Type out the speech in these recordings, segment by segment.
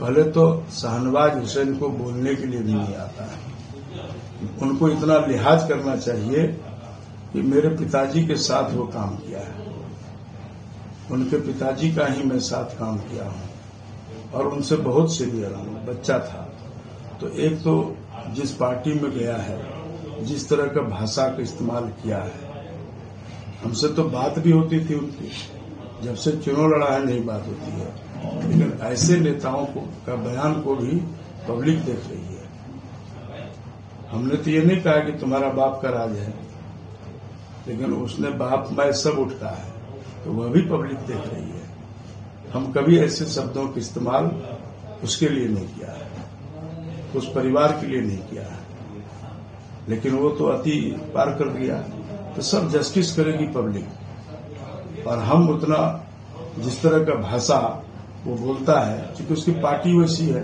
पहले तो शाहनवाज हुसैन को बोलने के लिए भी नहीं आता है। उनको इतना लिहाज करना चाहिए कि मेरे पिताजी के साथ वो काम किया है। उनके पिताजी का ही मैं साथ काम किया हूँ और उनसे बहुत सीनियर हूँ, बच्चा था। तो एक तो जिस पार्टी में गया है, जिस तरह का भाषा का इस्तेमाल किया है, हमसे तो बात भी होती थी उनकी। जब से चुनाव लड़ा है नहीं बात होती है। लेकिन ऐसे नेताओं को, का बयान को भी पब्लिक देख रही है। हमने तो ये नहीं कहा कि तुम्हारा बाप का राज है, लेकिन उसने बाप मैं सब उठता है तो वह भी पब्लिक देख रही है। हम कभी ऐसे शब्दों का इस्तेमाल उसके लिए नहीं किया है, उस परिवार के लिए नहीं किया है। लेकिन वो तो अति पार कर दिया तो सब जस्टिस करेगी पब्लिक और हम उतना जिस तरह का भाषा वो बोलता है क्योंकि उसकी पार्टी वैसी है।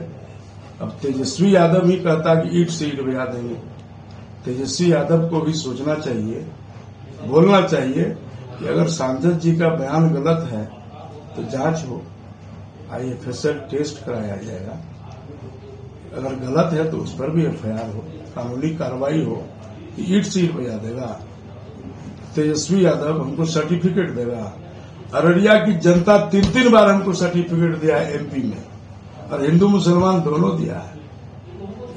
अब तेजस्वी यादव ही कहता कि ईट से ईट बजा देंगे। तेजस्वी यादव को भी सोचना चाहिए, बोलना चाहिए कि अगर सांसद जी का बयान गलत है तो जाँच हो। आईएफएसएल टेस्ट कराया जाएगा। अगर गलत है तो उस पर भी एफआईआर हो, कानूनी कार्रवाई हो ईट से ईट बजा देगा। तेजस्वी यादव हमको सर्टिफिकेट देगा। अररिया की जनता तीन तीन बार हमको सर्टिफिकेट दिया है एमपी में और हिंदू मुसलमान दोनों दिया है।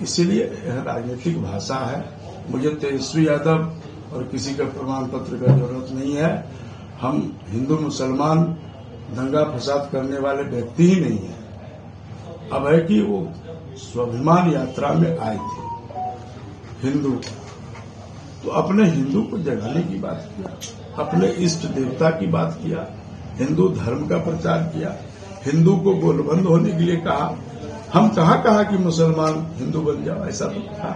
इसीलिए यह राजनीतिक भाषा है। मुझे तेजस्वी यादव और किसी का प्रमाण पत्र का ज़रूरत नहीं है। हम हिंदू मुसलमान, दंगा फसाद करने वाले व्यक्ति ही नहीं है। अब है कि वो स्वाभिमान यात्रा में आए थे। हिंदू। तो अपने हिंदू को जगाने की बात किया, अपने इष्ट देवता की बात किया। हिंदू धर्म का प्रचार किया हिंदू को गोलबंद होने के लिए कहा हम कहा कहा कि मुसलमान हिंदू बन जाओ ऐसा तो कहा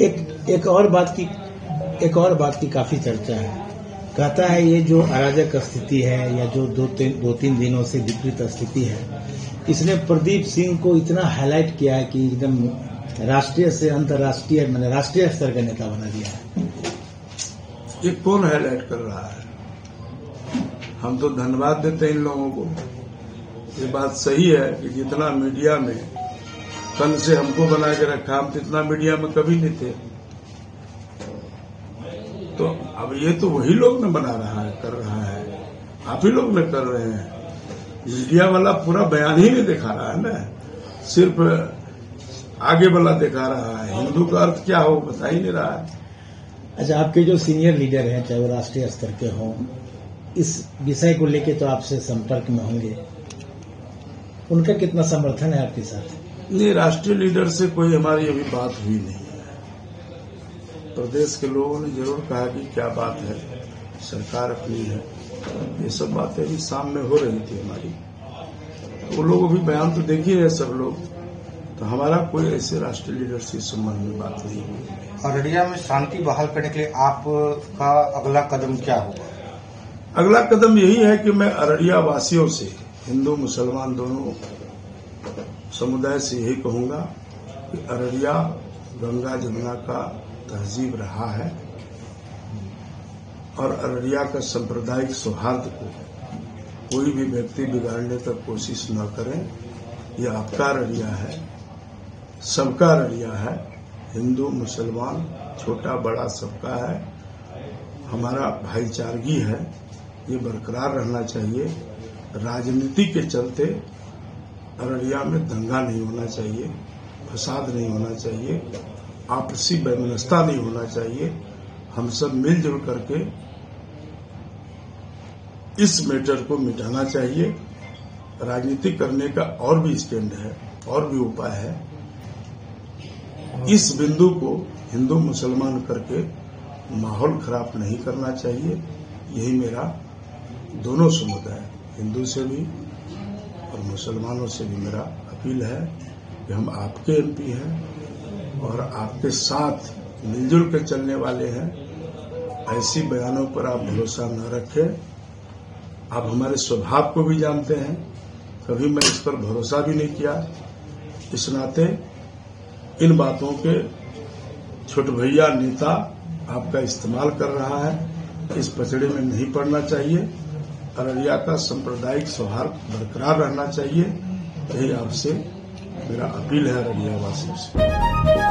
एक एक और बात की एक और बात की काफ़ी चर्चा है। कहता है ये जो अराजक स्थिति है या जो दो तीन दो तीन दिनों से विपरीत स्थिति है इसने प्रदीप सिंह को इतना हाईलाइट किया है कि एकदम राष्ट्रीय से अंतर्राष्ट्रीय मैंने राष्ट्रीय स्तर का नेता बना दिया है। ये कौन हाईलाइट कर रहा है? हम तो धन्यवाद देते हैं इन लोगों को। ये बात सही है कि जितना मीडिया में कल से हमको बना के रखा, हम तितना मीडिया में कभी नहीं थे। तो अब ये तो वही लोग ने बना रहा है, कर रहा है। आप ही लोग ने कर रहे हैं। मीडिया वाला पूरा बयान ही नहीं दिखा रहा है ना। सिर्फ़ आगे वाला दिखा रहा है। हिंदू का अर्थ क्या हो बता ही नहीं रहा है। अच्छा आपके जो सीनियर लीडर हैं, चाहे वो राष्ट्रीय स्तर के हों इस विषय को लेके तो आपसे संपर्क में होंगे। उनका कितना समर्थन है आपके साथ? नहीं राष्ट्रीय लीडर से कोई हमारी अभी बात हुई नहीं है। प्रदेश के लोगों ने ज़रूर कहा कि क्या बात है सरकार अपनी है। ये सब बातें भी सामने हो रही थी हमारी। वो लोग अभी बयान तो देखिए है सब लोग। तो हमारा कोई ऐसे राष्ट्रीय लीडर से इस संबंध में बात नहीं हुई। अररिया में शांति बहाल करने के लिए आपका अगला कदम क्या होगा? अगला कदम यही है कि मैं अररिया वासियों से, हिंदू, मुसलमान दोनों समुदाय से यही कहूँगा कि अररिया गंगा जमुना का तहजीब रहा है और अररिया का सांप्रदायिक सौहार्द को कोई भी व्यक्ति बिगाड़ने का कोशिश न करें। यह आपका अररिया है, सबका अररिया है, हिंदू, मुसलमान, छोटा, बड़ा सबका है, हमारा भाईचारगी है। ये बरकरार रहना चाहिए। राजनीति के चलते अररिया में दंगा नहीं होना चाहिए, फसाद नहीं होना चाहिए, आपसी वैमनस्ता नहीं होना चाहिए। हम सब मिलजुल करके इस मैटर को मिटाना चाहिए। राजनीति करने का और भी स्टैंड है, और भी उपाय है। इस बिंदु को हिंदू मुसलमान करके माहौल खराब नहीं करना चाहिए। यही मेरा दोनों समुदाय, हिंदू से भी और मुसलमानों से भी मेरा अपील है कि हम आपके एमपी हैं और आपके साथ मिलजुल के चलने वाले हैं। ऐसी बयानों पर आप भरोसा न रखें। आप हमारे स्वभाव को भी जानते हैं। कभी मैं इस पर भरोसा भी नहीं किया। इस नाते इन बातों के छोट भैया नेता आपका इस्तेमाल कर रहा है। इस पचड़े में नहीं पड़ना चाहिए। अररिया का सांप्रदायिक सौहार्द बरकरार रहना चाहिए। यही आपसे मेरा अपील है अररिया वासियों से।